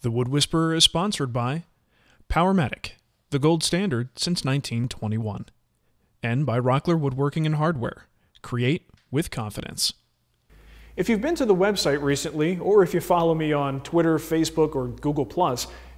The Wood Whisperer is sponsored by Powermatic, the gold standard since 1921, and by Rockler Woodworking and Hardware. Create with confidence. If you've been to the website recently, or if you follow me on Twitter, Facebook, or Google,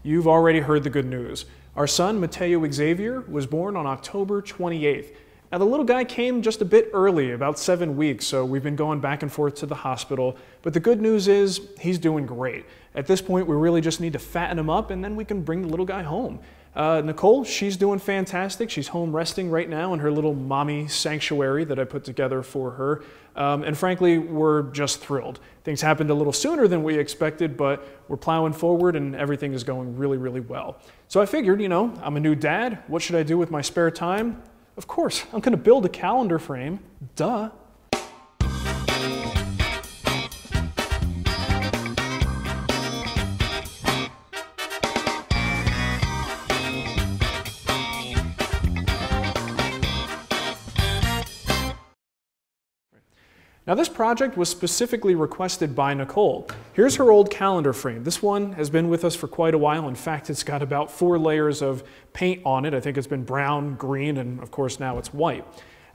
you've already heard the good news. Our son, Mateo Xavier, was born on October 28th. Now, the little guy came just a bit early, about seven weeks, so we've been going back and forth to the hospital. But the good news is he's doing great. At this point, we really just need to fatten him up, and then we can bring the little guy home. Uh, Nicole, she's doing fantastic. She's home resting right now in her little mommy sanctuary that I put together for her. Um, and frankly, we're just thrilled. Things happened a little sooner than we expected, but we're plowing forward and everything is going really, really well. So I figured, you know, I'm a new dad. What should I do with my spare time? Of course, I'm going to build a calendar frame. Duh. Now this project was specifically requested by Nicole. Here's her old calendar frame. This one has been with us for quite a while. In fact, it's got about four layers of paint on it. I think it's been brown, green, and of course now it's white.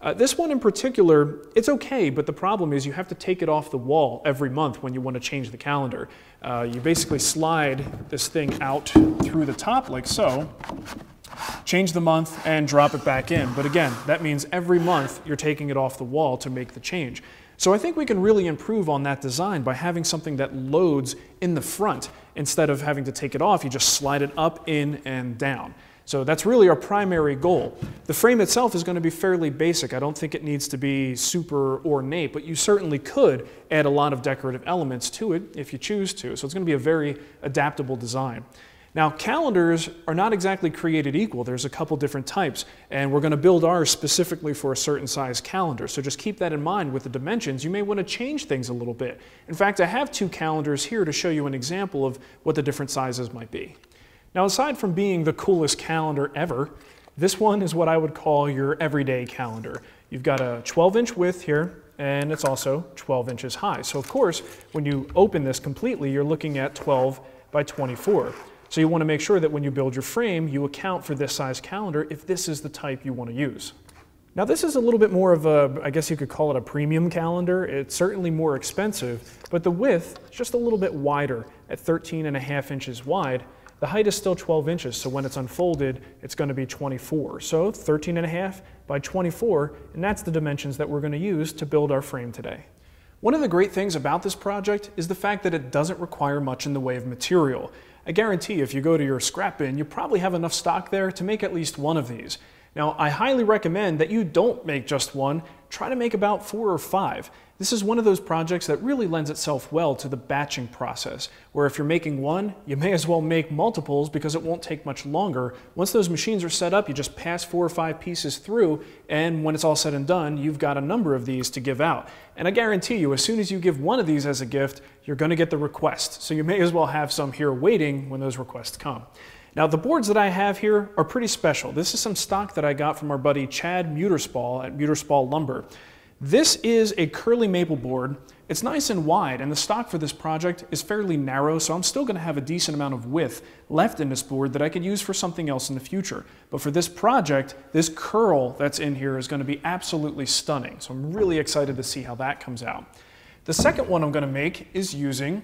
Uh, this one in particular, it's okay, but the problem is you have to take it off the wall every month when you want to change the calendar. Uh, you basically slide this thing out through the top like so, change the month, and drop it back in. But again, that means every month you're taking it off the wall to make the change. So I think we can really improve on that design by having something that loads in the front. Instead of having to take it off, you just slide it up, in, and down. So that's really our primary goal. The frame itself is going to be fairly basic. I don't think it needs to be super ornate, but you certainly could add a lot of decorative elements to it if you choose to. So it's going to be a very adaptable design. Now, calendars are not exactly created equal. There's a couple different types, and we're going to build ours specifically for a certain size calendar. So just keep that in mind with the dimensions. You may want to change things a little bit. In fact, I have two calendars here to show you an example of what the different sizes might be. Now, aside from being the coolest calendar ever, this one is what I would call your everyday calendar. You've got a 12 inch width here, and it's also 12 inches high. So of course, when you open this completely, you're looking at 12 by 24. So you want to make sure that when you build your frame, you account for this size calendar if this is the type you want to use. Now this is a little bit more of a, I guess you could call it a premium calendar. It's certainly more expensive, but the width is just a little bit wider at 13 and a half inches wide. The height is still 12 inches, so when it's unfolded, it's going to be 24. So 13 and a half by 24, and that's the dimensions that we're going to use to build our frame today. One of the great things about this project is the fact that it doesn't require much in the way of material. I guarantee if you go to your scrap bin, you probably have enough stock there to make at least one of these. Now, I highly recommend that you don't make just one, try to make about four or five. This is one of those projects that really lends itself well to the batching process, where if you're making one, you may as well make multiples because it won't take much longer. Once those machines are set up, you just pass four or five pieces through, and when it's all said and done, you've got a number of these to give out. And I guarantee you, as soon as you give one of these as a gift, you're going to get the request. So you may as well have some here waiting when those requests come. Now the boards that I have here are pretty special. This is some stock that I got from our buddy Chad Muterspaw at Muterspaw Lumber. This is a curly maple board. It's nice and wide, and the stock for this project is fairly narrow, so I'm still going to have a decent amount of width left in this board that I could use for something else in the future. But for this project, this curl that's in here is going to be absolutely stunning, so I'm really excited to see how that comes out. The second one I'm going to make is using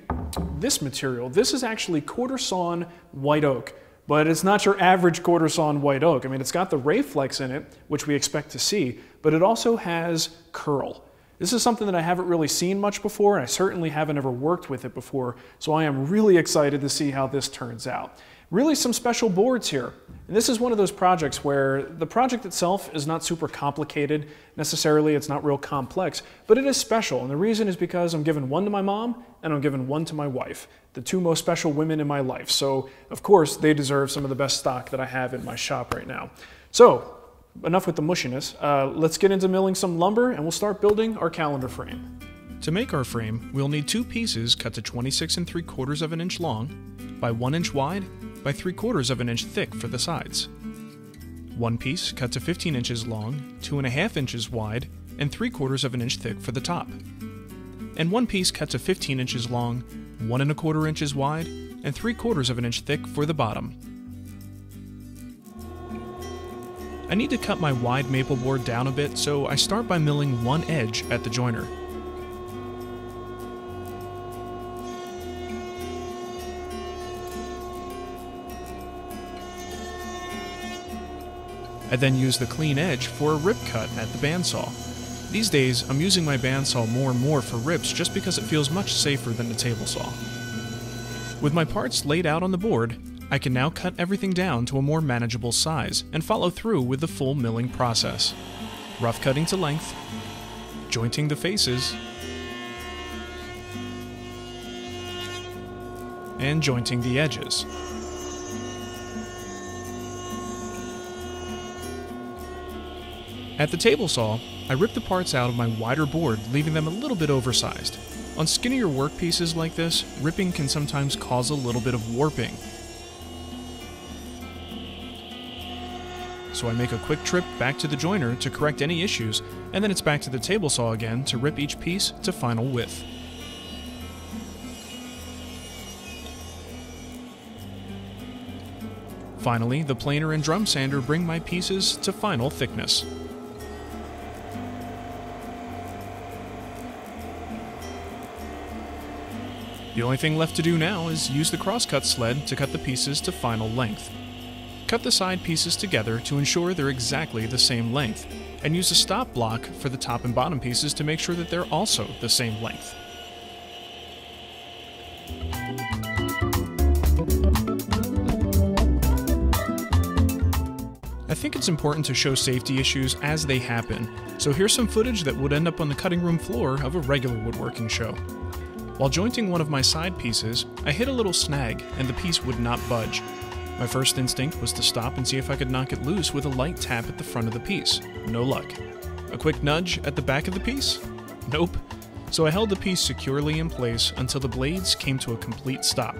this material. This is actually quarter sawn white oak. But it's not your average quarter sawn white oak. I mean, it's got the ray flecks in it, which we expect to see, but it also has curl. This is something that I haven't really seen much before, and I certainly haven't ever worked with it before, so I am really excited to see how this turns out really some special boards here. And this is one of those projects where the project itself is not super complicated necessarily, it's not real complex, but it is special. And the reason is because I'm giving one to my mom and I'm giving one to my wife, the two most special women in my life. So, of course, they deserve some of the best stock that I have in my shop right now. So, enough with the mushiness. Uh, let's get into milling some lumber and we'll start building our calendar frame. To make our frame, we'll need two pieces cut to 26 and 3 quarters of an inch long by 1 inch wide by 3 quarters of an inch thick for the sides. One piece cut to 15 inches long, 2.5 inches wide, and 3 quarters of an inch thick for the top. And one piece cut to 15 inches long one and a quarter inches wide and three quarters of an inch thick for the bottom. I need to cut my wide maple board down a bit, so I start by milling one edge at the jointer. I then use the clean edge for a rip cut at the bandsaw. These days, I'm using my bandsaw more and more for rips just because it feels much safer than the table saw. With my parts laid out on the board, I can now cut everything down to a more manageable size and follow through with the full milling process. Rough cutting to length, jointing the faces, and jointing the edges. At the table saw, I rip the parts out of my wider board, leaving them a little bit oversized. On skinnier workpieces like this, ripping can sometimes cause a little bit of warping. So I make a quick trip back to the jointer to correct any issues, and then it's back to the table saw again to rip each piece to final width. Finally, the planer and drum sander bring my pieces to final thickness. The only thing left to do now is use the crosscut sled to cut the pieces to final length. Cut the side pieces together to ensure they're exactly the same length, and use a stop block for the top and bottom pieces to make sure that they're also the same length. I think it's important to show safety issues as they happen, so here's some footage that would end up on the cutting room floor of a regular woodworking show. While jointing one of my side pieces, I hit a little snag and the piece would not budge. My first instinct was to stop and see if I could knock it loose with a light tap at the front of the piece. No luck. A quick nudge at the back of the piece? Nope. So I held the piece securely in place until the blades came to a complete stop.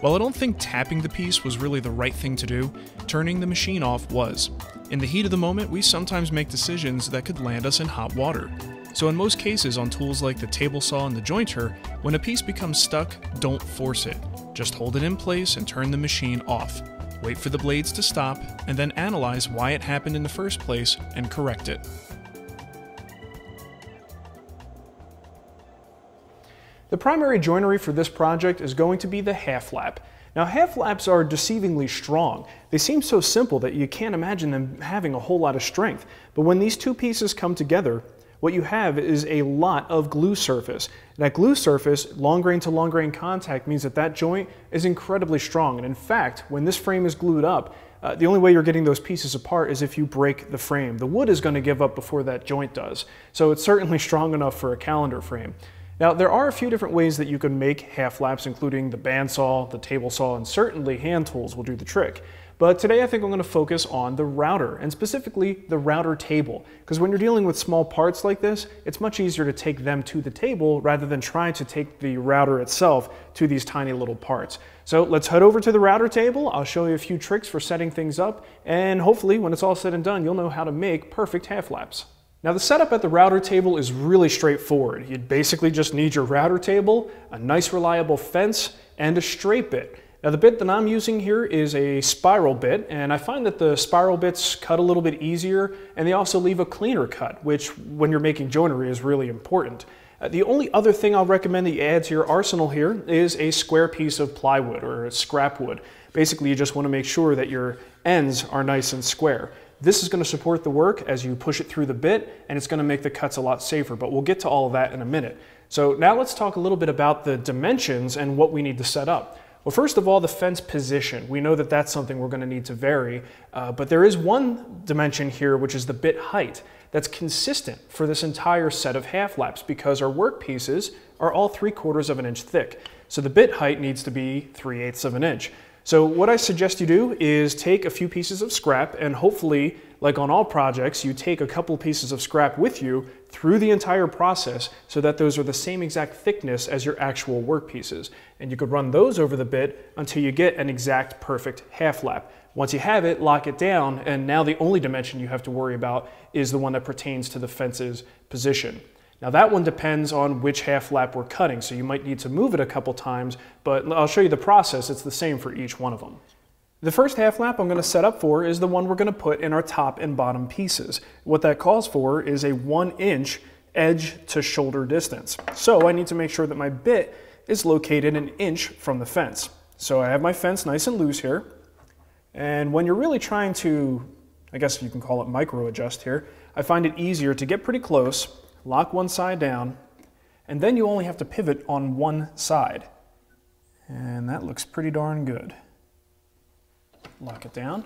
While I don't think tapping the piece was really the right thing to do, turning the machine off was. In the heat of the moment, we sometimes make decisions that could land us in hot water. So in most cases on tools like the table saw and the jointer, when a piece becomes stuck, don't force it. Just hold it in place and turn the machine off. Wait for the blades to stop, and then analyze why it happened in the first place and correct it. The primary joinery for this project is going to be the half lap. Now half laps are deceivingly strong. They seem so simple that you can't imagine them having a whole lot of strength. But when these two pieces come together, what you have is a lot of glue surface. That glue surface, long grain to long grain contact, means that that joint is incredibly strong. And in fact, when this frame is glued up, uh, the only way you're getting those pieces apart is if you break the frame. The wood is going to give up before that joint does. So it's certainly strong enough for a calendar frame. Now, there are a few different ways that you can make half laps, including the bandsaw, the table saw, and certainly hand tools will do the trick. But today I think I'm going to focus on the router and specifically the router table. Because when you're dealing with small parts like this, it's much easier to take them to the table rather than trying to take the router itself to these tiny little parts. So let's head over to the router table. I'll show you a few tricks for setting things up. And hopefully when it's all said and done, you'll know how to make perfect half laps. Now the setup at the router table is really straightforward. You basically just need your router table, a nice reliable fence, and a straight bit. Now the bit that I'm using here is a spiral bit, and I find that the spiral bits cut a little bit easier, and they also leave a cleaner cut, which when you're making joinery is really important. Uh, the only other thing I'll recommend that you add to your arsenal here is a square piece of plywood or scrap wood. Basically, you just want to make sure that your ends are nice and square. This is going to support the work as you push it through the bit, and it's going to make the cuts a lot safer, but we'll get to all of that in a minute. So now let's talk a little bit about the dimensions and what we need to set up. Well, first of all, the fence position. We know that that's something we're going to need to vary, uh, but there is one dimension here, which is the bit height, that's consistent for this entire set of half laps because our work pieces are all three quarters of an inch thick. So the bit height needs to be 3 eighths of an inch. So what I suggest you do is take a few pieces of scrap and hopefully, like on all projects, you take a couple pieces of scrap with you through the entire process so that those are the same exact thickness as your actual work pieces. And you could run those over the bit until you get an exact perfect half lap. Once you have it, lock it down, and now the only dimension you have to worry about is the one that pertains to the fence's position. Now that one depends on which half lap we're cutting, so you might need to move it a couple times, but I'll show you the process. It's the same for each one of them. The first half lap I'm going to set up for is the one we're going to put in our top and bottom pieces. What that calls for is a one inch edge to shoulder distance. So I need to make sure that my bit is located an inch from the fence. So I have my fence nice and loose here. And when you're really trying to, I guess you can call it micro adjust here, I find it easier to get pretty close, lock one side down, and then you only have to pivot on one side. And that looks pretty darn good. Lock it down.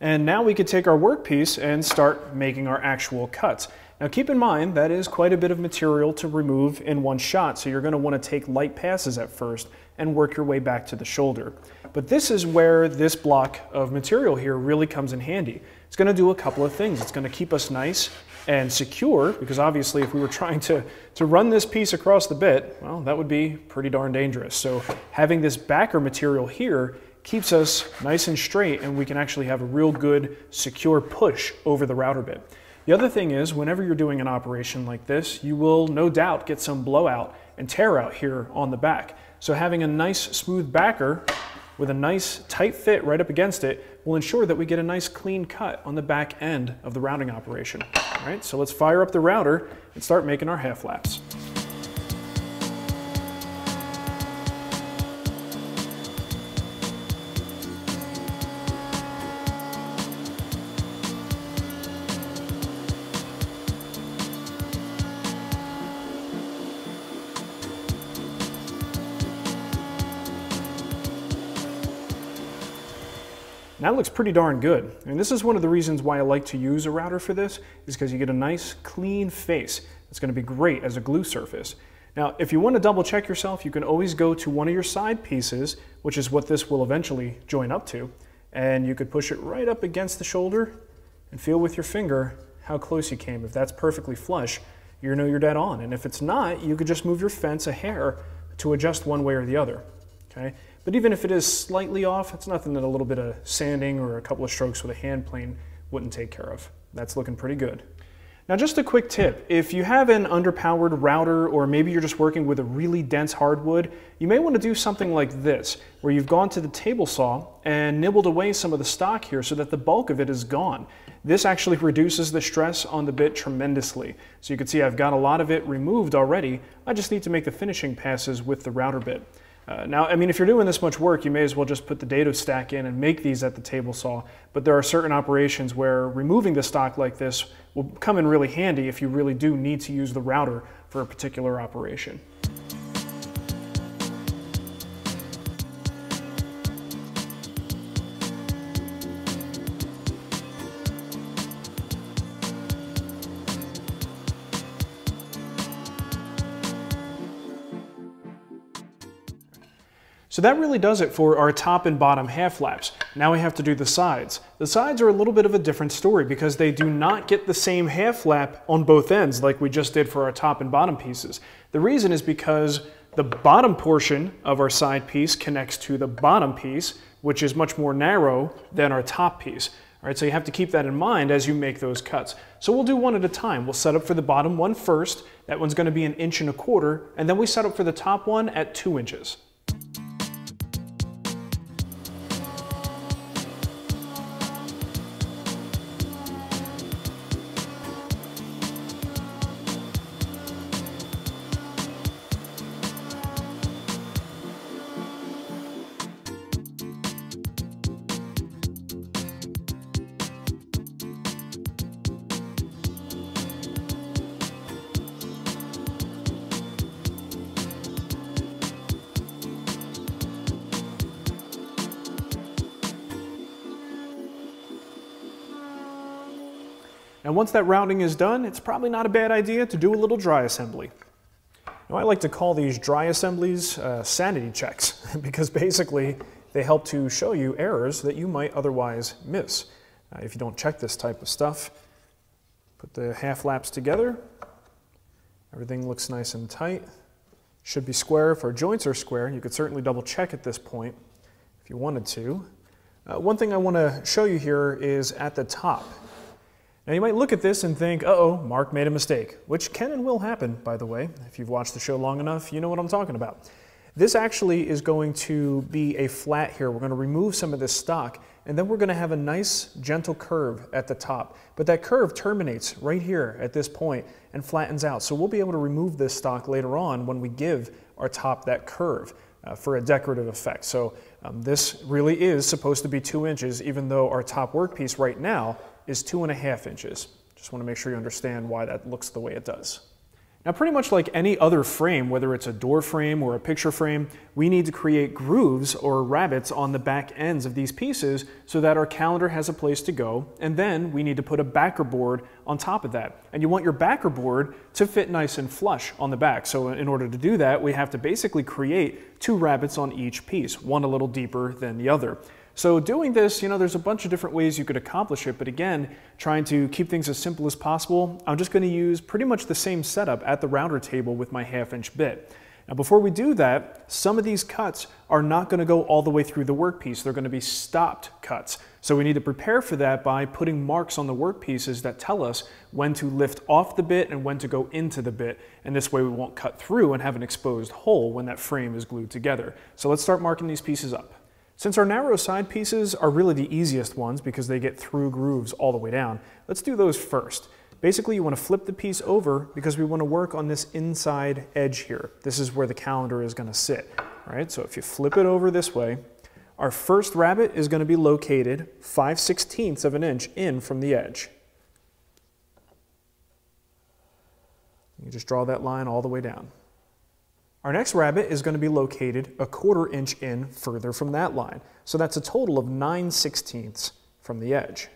And now we could take our workpiece and start making our actual cuts. Now keep in mind that is quite a bit of material to remove in one shot, so you're going to want to take light passes at first and work your way back to the shoulder. But this is where this block of material here really comes in handy. It's going to do a couple of things. It's going to keep us nice and secure, because obviously if we were trying to, to run this piece across the bit, well, that would be pretty darn dangerous. So having this backer material here keeps us nice and straight and we can actually have a real good secure push over the router bit. The other thing is, whenever you're doing an operation like this, you will no doubt get some blowout and tear out here on the back. So having a nice smooth backer with a nice tight fit right up against it will ensure that we get a nice clean cut on the back end of the routing operation. All right, so let's fire up the router and start making our half laps. That looks pretty darn good. And this is one of the reasons why I like to use a router for this, is because you get a nice clean face. It's gonna be great as a glue surface. Now, if you want to double check yourself, you can always go to one of your side pieces, which is what this will eventually join up to, and you could push it right up against the shoulder and feel with your finger how close you came. If that's perfectly flush, you know you're dead on. And if it's not, you could just move your fence a hair to adjust one way or the other. Okay? But even if it is slightly off, it's nothing that a little bit of sanding or a couple of strokes with a hand plane wouldn't take care of. That's looking pretty good. Now just a quick tip, if you have an underpowered router or maybe you're just working with a really dense hardwood, you may want to do something like this, where you've gone to the table saw and nibbled away some of the stock here so that the bulk of it is gone. This actually reduces the stress on the bit tremendously. So you can see I've got a lot of it removed already, I just need to make the finishing passes with the router bit. Uh, now, I mean, if you're doing this much work, you may as well just put the dado stack in and make these at the table saw. But there are certain operations where removing the stock like this will come in really handy if you really do need to use the router for a particular operation. So that really does it for our top and bottom half laps. Now we have to do the sides. The sides are a little bit of a different story because they do not get the same half lap on both ends like we just did for our top and bottom pieces. The reason is because the bottom portion of our side piece connects to the bottom piece, which is much more narrow than our top piece. All right, so you have to keep that in mind as you make those cuts. So we'll do one at a time. We'll set up for the bottom one first. That one's gonna be an inch and a quarter, and then we set up for the top one at two inches. Once that rounding is done, it's probably not a bad idea to do a little dry assembly. Now, I like to call these dry assemblies uh, sanity checks because basically they help to show you errors that you might otherwise miss. Uh, if you don't check this type of stuff, put the half laps together. Everything looks nice and tight. Should be square. If our joints are square, you could certainly double check at this point if you wanted to. Uh, one thing I want to show you here is at the top. Now you might look at this and think, uh-oh, Marc made a mistake, which can and will happen, by the way. If you've watched the show long enough, you know what I'm talking about. This actually is going to be a flat here. We're going to remove some of this stock, and then we're going to have a nice gentle curve at the top. But that curve terminates right here at this point and flattens out. So we'll be able to remove this stock later on when we give our top that curve uh, for a decorative effect. So um, this really is supposed to be two inches, even though our top workpiece right now is two and a half inches. Just want to make sure you understand why that looks the way it does. Now, pretty much like any other frame, whether it's a door frame or a picture frame, we need to create grooves or rabbets on the back ends of these pieces so that our calendar has a place to go, and then we need to put a backer board on top of that. And you want your backer board to fit nice and flush on the back. So in order to do that, we have to basically create two rabbets on each piece, one a little deeper than the other. So doing this, you know, there's a bunch of different ways you could accomplish it, but again, trying to keep things as simple as possible, I'm just gonna use pretty much the same setup at the router table with my half inch bit. Now before we do that, some of these cuts are not gonna go all the way through the workpiece. They're gonna be stopped cuts. So we need to prepare for that by putting marks on the workpieces that tell us when to lift off the bit and when to go into the bit. And this way we won't cut through and have an exposed hole when that frame is glued together. So let's start marking these pieces up. Since our narrow side pieces are really the easiest ones because they get through grooves all the way down, let's do those first. Basically, you want to flip the piece over because we want to work on this inside edge here. This is where the calendar is going to sit, right? So if you flip it over this way, our first rabbet is going to be located 5 16ths of an inch in from the edge. You just draw that line all the way down. Our next rabbet is going to be located a quarter inch in further from that line. So that's a total of 9 sixteenths from the edge.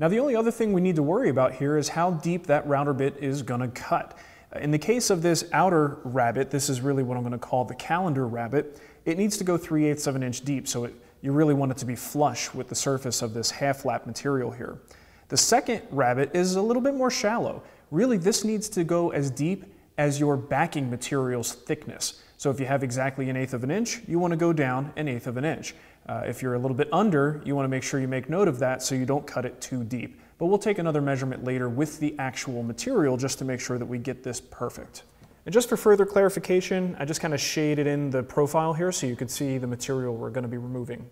Now the only other thing we need to worry about here is how deep that router bit is going to cut. In the case of this outer rabbet, this is really what I'm going to call the calendar rabbet, it needs to go 3 eighths of an inch deep, so it, you really want it to be flush with the surface of this half lap material here. The second rabbet is a little bit more shallow. Really, this needs to go as deep as your backing material's thickness. So if you have exactly an eighth of an inch, you want to go down an eighth of an inch. Uh, if you're a little bit under, you want to make sure you make note of that so you don't cut it too deep. But we'll take another measurement later with the actual material just to make sure that we get this perfect. And just for further clarification, I just kind of shaded in the profile here so you can see the material we're going to be removing.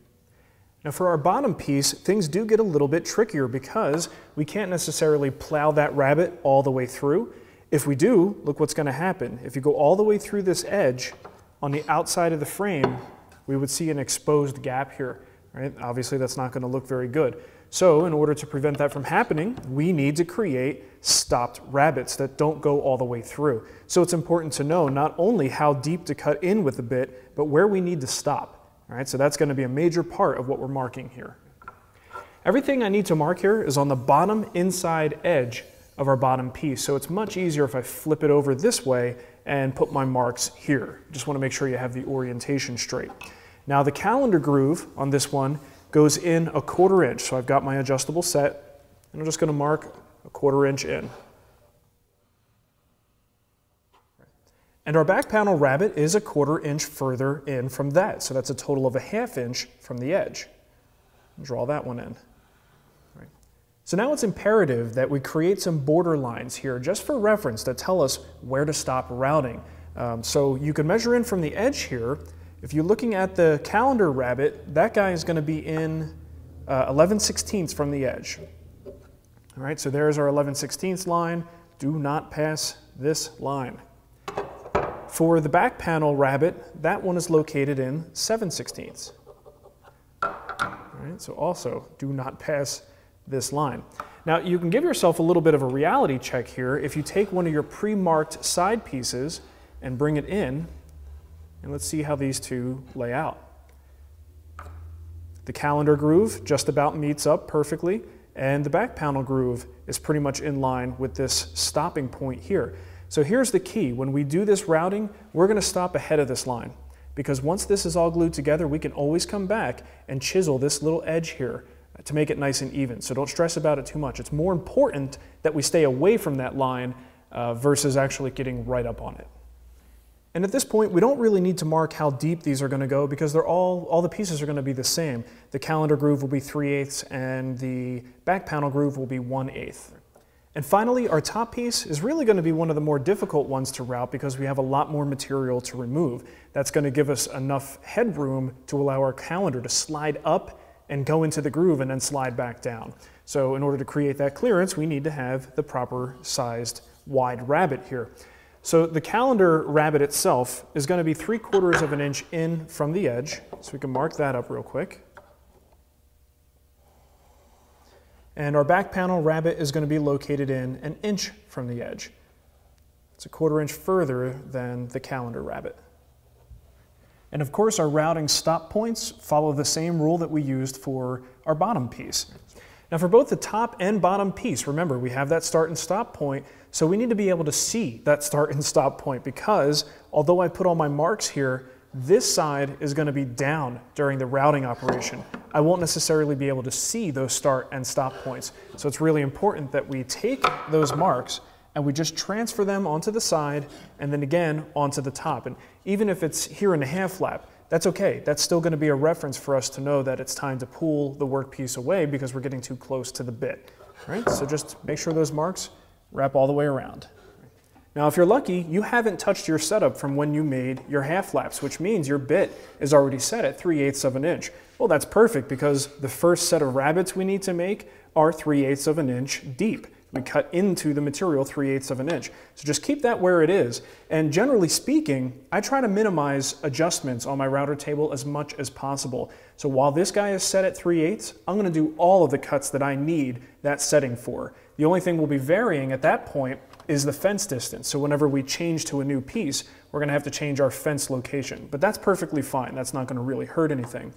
Now for our bottom piece, things do get a little bit trickier because we can't necessarily plow that rabbet all the way through. If we do, look what's going to happen. If you go all the way through this edge on the outside of the frame, we would see an exposed gap here. Right? Obviously, that's not going to look very good. So in order to prevent that from happening, we need to create stopped rabbets that don't go all the way through. So it's important to know not only how deep to cut in with the bit, but where we need to stop. All right, so that's going to be a major part of what we're marking here. Everything I need to mark here is on the bottom inside edge of our bottom piece. So it's much easier if I flip it over this way and put my marks here. Just want to make sure you have the orientation straight. Now the calendar groove on this one goes in a quarter inch. So I've got my adjustable set and I'm just going to mark a quarter inch in. And our back panel rabbet is a quarter inch further in from that. So that's a total of a half inch from the edge. Draw that one in. So now it's imperative that we create some border lines here just for reference that tell us where to stop routing. Um, so you can measure in from the edge here. If you're looking at the calendar rabbet, that guy is going to be in uh, 11 sixteenths from the edge. All right, so there's our 11 sixteenths line. Do not pass this line. For the back panel rabbet, that one is located in 7 sixteenths. All right, so also do not pass this line. Now you can give yourself a little bit of a reality check here if you take one of your pre-marked side pieces and bring it in, and let's see how these two lay out. The calendar groove just about meets up perfectly, and the back panel groove is pretty much in line with this stopping point here. So here's the key. When we do this routing, we're going to stop ahead of this line because once this is all glued together, we can always come back and chisel this little edge here to make it nice and even. So don't stress about it too much. It's more important that we stay away from that line uh, versus actually getting right up on it. And at this point, we don't really need to mark how deep these are going to go because they're all, all the pieces are going to be the same. The calendar groove will be 3 eighths and the back panel groove will be 1 eighth. And finally, our top piece is really going to be one of the more difficult ones to route because we have a lot more material to remove. That's going to give us enough headroom to allow our calendar to slide up and go into the groove and then slide back down. So in order to create that clearance, we need to have the proper sized wide rabbet here. So the calendar rabbet itself is going to be three quarters of an inch in from the edge. So we can mark that up real quick. And our back panel rabbet is going to be located in an inch from the edge. It's a quarter inch further than the calendar rabbet. And of course, our routing stop points follow the same rule that we used for our bottom piece. Now for both the top and bottom piece, remember we have that start and stop point, so we need to be able to see that start and stop point because although I put all my marks here, this side is going to be down during the routing operation. I won't necessarily be able to see those start and stop points. So it's really important that we take those marks and we just transfer them onto the side and then again onto the top. And even if it's here in a half lap, that's okay. That's still going to be a reference for us to know that it's time to pull the workpiece away because we're getting too close to the bit. Right? So just make sure those marks wrap all the way around. Now, if you're lucky, you haven't touched your setup from when you made your half laps, which means your bit is already set at 3 eighths of an inch. Well, that's perfect because the first set of rabbets we need to make are 3 eighths of an inch deep. We cut into the material 3 eighths of an inch. So just keep that where it is. And generally speaking, I try to minimize adjustments on my router table as much as possible. So while this guy is set at 3 eighths, I'm gonna do all of the cuts that I need that setting for. The only thing we'll be varying at that point is the fence distance. So whenever we change to a new piece, we're gonna have to change our fence location. But that's perfectly fine. That's not gonna really hurt anything.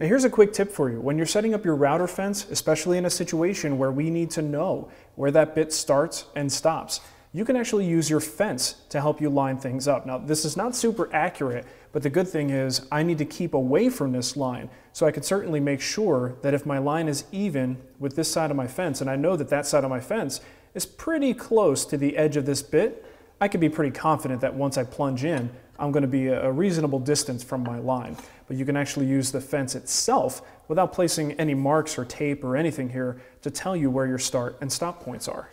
Now here's a quick tip for you. When you're setting up your router fence, especially in a situation where we need to know where that bit starts and stops, you can actually use your fence to help you line things up. Now this is not super accurate, but the good thing is I need to keep away from this line. So I can certainly make sure that if my line is even with this side of my fence, and I know that that side of my fence is pretty close to the edge of this bit, I can be pretty confident that once I plunge in, I'm going to be a reasonable distance from my line. But you can actually use the fence itself without placing any marks or tape or anything here to tell you where your start and stop points are.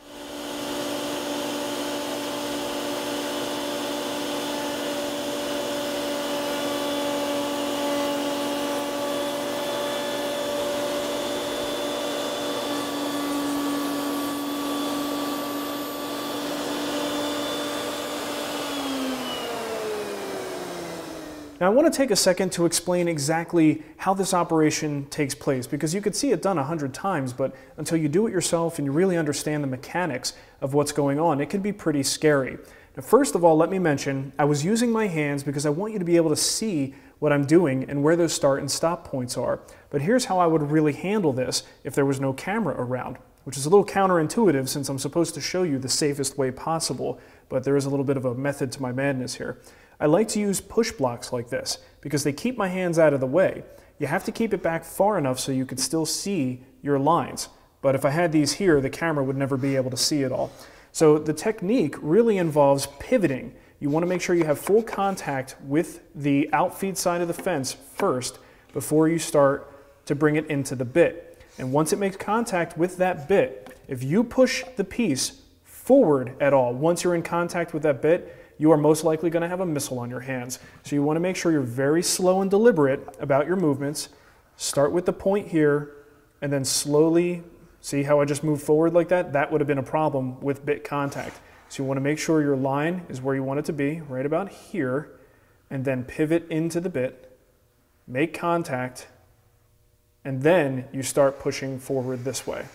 Now I want to take a second to explain exactly how this operation takes place because you could see it done a hundred times, but until you do it yourself and you really understand the mechanics of what's going on, it can be pretty scary. Now first of all, let me mention, I was using my hands because I want you to be able to see what I'm doing and where those start and stop points are. But here's how I would really handle this if there was no camera around, which is a little counterintuitive since I'm supposed to show you the safest way possible, but there is a little bit of a method to my madness here. I like to use push blocks like this because they keep my hands out of the way. You have to keep it back far enough so you can still see your lines. But if I had these here, the camera would never be able to see it all. So the technique really involves pivoting. You want to make sure you have full contact with the outfeed side of the fence first before you start to bring it into the bit. And once it makes contact with that bit, if you push the piece forward at all, once you're in contact with that bit, you are most likely going to have a missile on your hands. So you want to make sure you're very slow and deliberate about your movements. Start with the point here and then slowly see how I just moved forward like that? That would have been a problem with bit contact. So you want to make sure your line is where you want it to be, right about here, and then pivot into the bit, make contact, and then you start pushing forward this way.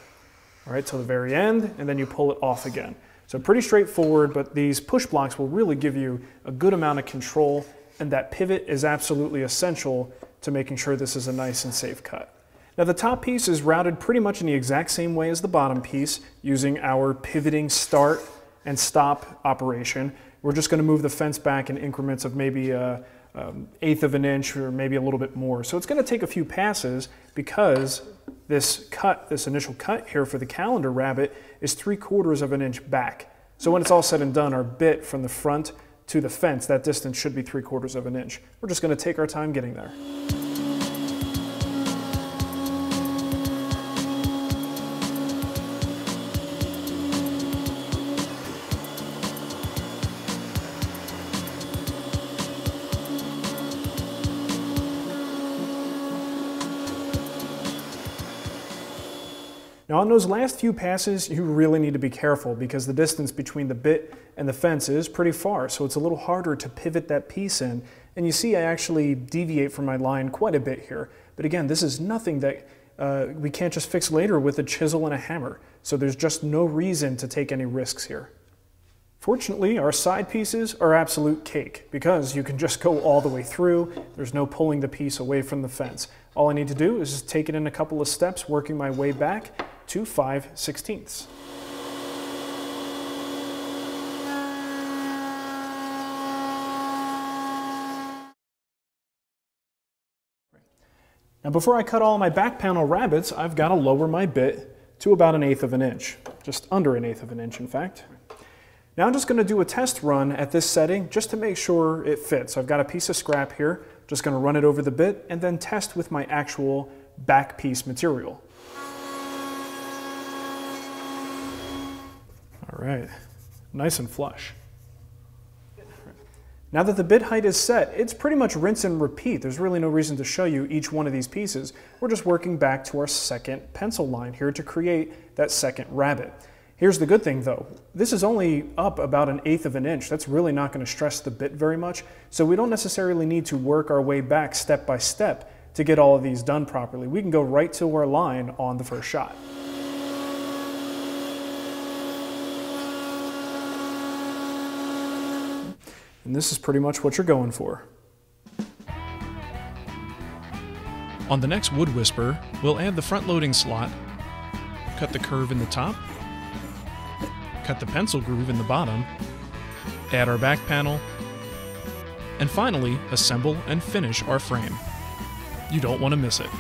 All right, till the very end, and then you pull it off again. So pretty straightforward, but these push blocks will really give you a good amount of control and that pivot is absolutely essential to making sure this is a nice and safe cut. Now the top piece is routed pretty much in the exact same way as the bottom piece using our pivoting start and stop operation. We're just going to move the fence back in increments of maybe a, um, eighth of an inch or maybe a little bit more. So it's going to take a few passes because this cut, this initial cut here for the calendar rabbet is three quarters of an inch back. So when it's all said and done, our bit from the front to the fence, that distance should be 3 quarters of an inch. We're just going to take our time getting there. Now on those last few passes, you really need to be careful because the distance between the bit and the fence is pretty far, so it's a little harder to pivot that piece in. And you see I actually deviate from my line quite a bit here. But again, this is nothing that uh, we can't just fix later with a chisel and a hammer. So there's just no reason to take any risks here. Fortunately, our side pieces are absolute cake because you can just go all the way through. There's no pulling the piece away from the fence. All I need to do is just take it in a couple of steps, working my way back, to 5 sixteenths. Now before I cut all my back panel rabbets, I've got to lower my bit to about an eighth of an inch, just under an eighth of an inch in fact. Now I'm just going to do a test run at this setting just to make sure it fits. I've got a piece of scrap here, just going to run it over the bit and then test with my actual back piece material. Right, nice and flush. Now that the bit height is set, it's pretty much rinse and repeat. There's really no reason to show you each one of these pieces. We're just working back to our second pencil line here to create that second rabbet. Here's the good thing though. This is only up about an eighth of an inch. That's really not going to stress the bit very much. So we don't necessarily need to work our way back step by step to get all of these done properly. We can go right to our line on the first shot. And this is pretty much what you're going for. On the next Wood Whisperer, we'll add the front loading slot, cut the curve in the top, cut the pencil groove in the bottom, add our back panel, and finally assemble and finish our frame. You don't want to miss it.